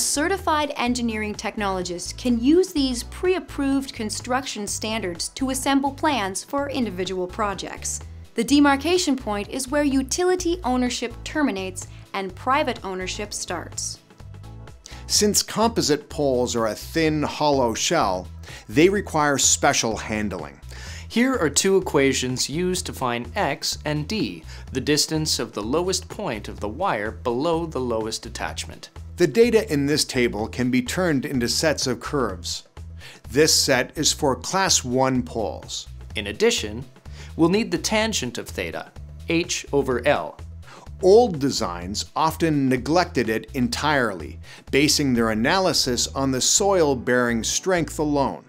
certified engineering technologists can use these pre-approved construction standards to assemble plans for individual projects. The demarcation point is where utility ownership terminates and private ownership starts. Since composite poles are a thin, hollow shell, they require special handling. Here are two equations used to find x and d, the distance of the lowest point of the wire below the lowest attachment. The data in this table can be turned into sets of curves. This set is for class 1 poles. In addition, we'll need the tangent of theta, h over L. Old designs often neglected it entirely, basing their analysis on the soil bearing strength alone.